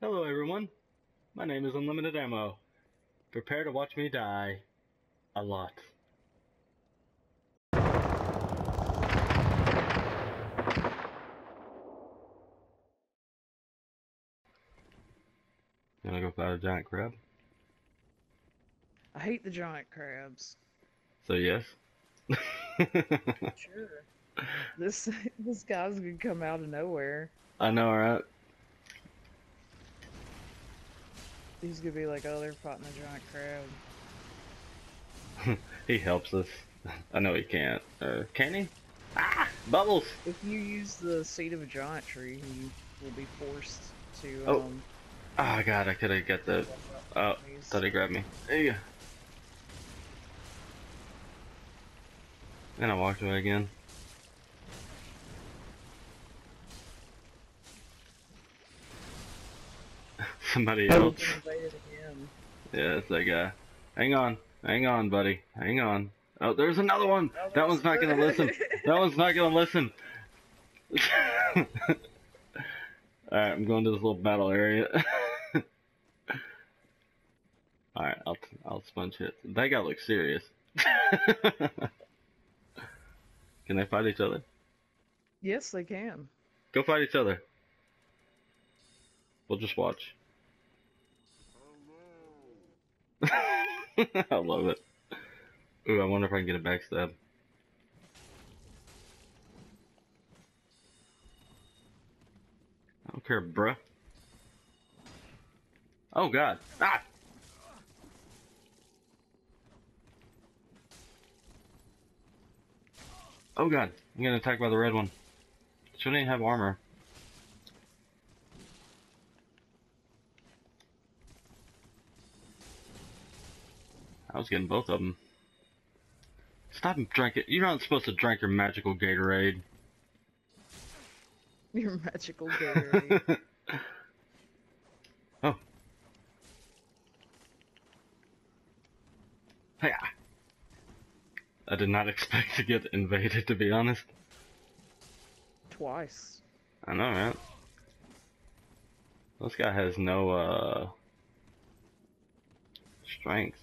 Hello everyone, my name is Unlimited Ammo. Prepare to watch me die. A lot. You wanna go fight a giant crab? I hate the giant crabs. So yes. Sure. This this guy's gonna come out of nowhere. I know, right? He's gonna be like, oh, they're fighting a giant crab. He helps us. I know he can't. Or can he? Ah! Bubbles! If you use the seed of a giant tree, you will be forced to. Oh, Um, Oh god, I could've got the. Oh, enemies. thought he grabbed me. There you go. And I walked away again. Somebody else. he's again. Yeah, it's that uh, guy. Hang on. Hang on, buddy. Hang on. Oh, there's another one! Oh, That one's not gonna listen. That one's not gonna listen. Alright, I'm going to this little battle area. Alright, I'll I'll sponge hit. That guy looks serious. Can they fight each other? Yes, they can. Go fight each other. We'll just watch. I love it. Ooh, I wonder if I can get a backstab. I don't care, bruh. Oh god. Ah! Oh god, I'm getting attacked by the red one. Shouldn't he have armor? I was getting both of them. Stop drinking. You're not supposed to drink your magical Gatorade. Your magical Gatorade. oh. Hey. I did not expect to get invaded, to be honest. Twice. I know, right? This guy has no, uh... Strength.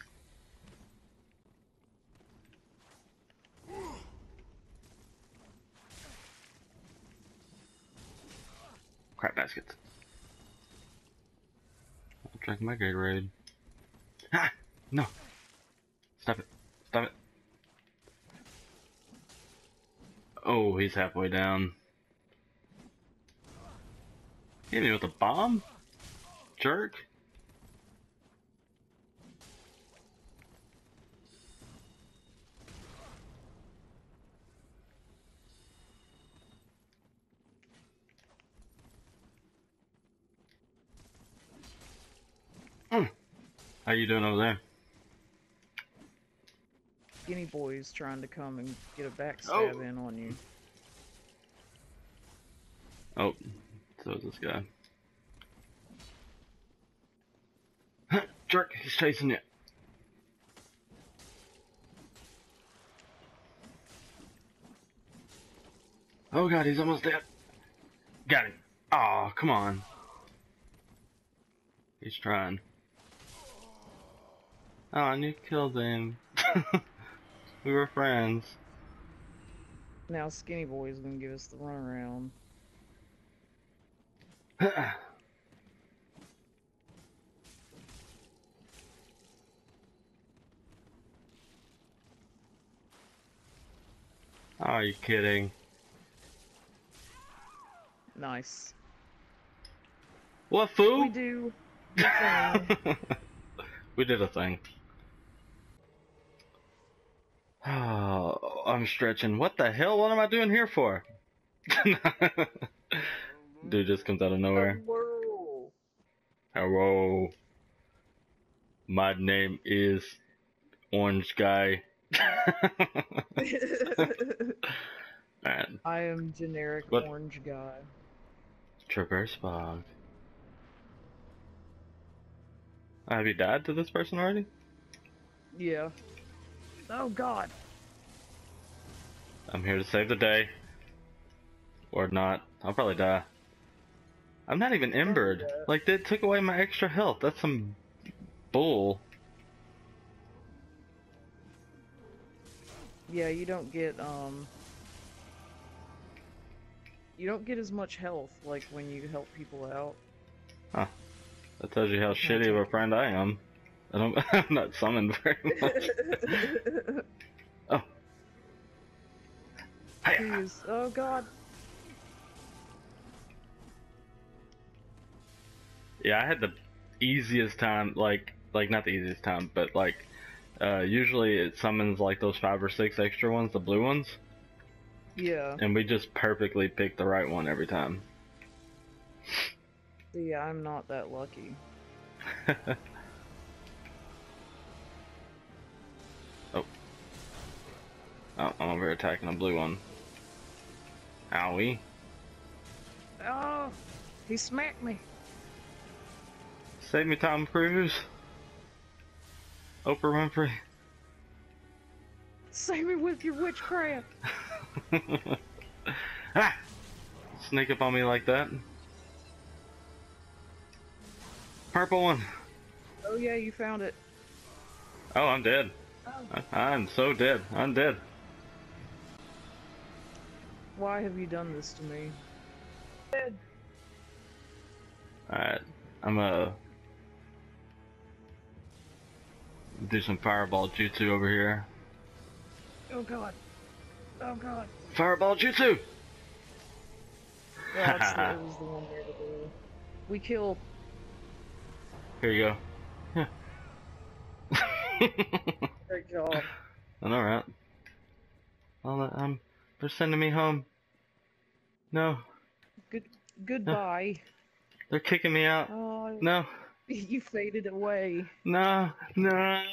Crap baskets. I'll drink my Gatorade. Ah! No! Stop it. Stop it. Oh, he's halfway down. Hit me with a bomb? Jerk. How you doing over there? Skinny boy's trying to come and get a backstab Oh. in on you. Oh, so is this guy. Huh? Jerk, he's chasing you. Oh god, he's almost dead. Got him. Aw, come on. He's trying. Oh, and you killed him. we were friends. Now Skinny boy's gonna give us the runaround. Are you kidding? Nice. What We do. we did a thing. Oh, I'm stretching. What the hell? What am I doing here for? Dude just comes out of nowhere. Hello. Hello. My name is Orange Guy. Man, I am generic What? orange guy. Traverse Bog. Have you died to this person already? Yeah. Oh god. I'm here to save the day. Or not. I'll probably die. I'm not even embered. Like they took away my extra health. That's some bull. Yeah, you don't get um. You don't get as much health like when you help people out. That tells you how shitty of a friend I am. I don't, I'm not summoned very much. Please. Oh god. Yeah, I had the easiest time, like, like not the easiest time, but like, uh, usually it summons like those five or six extra ones, the blue ones, Yeah. and we just perfectly pick the right one every time. Yeah, I'm not that lucky. I'm over here attacking a blue one. Owie. Oh, he smacked me. Save me, Tom Cruise. Oprah Winfrey. Save me with your witchcraft. ah! Sneak up on me like that. Purple one. Oh yeah, you found it. Oh, I'm dead. Oh. I- I'm so dead. I'm dead. Why have you done this to me? Alright. I'm gonna do some fireball jutsu over here. Oh god. Oh god. Fireball jutsu! Yeah, that's the, it was the one there. The, we kill. Here you go. Great job. Alright. Well, um, they're sending me home. No, Good. Goodbye. they're kicking me out. Oh, No, you faded away. no, no.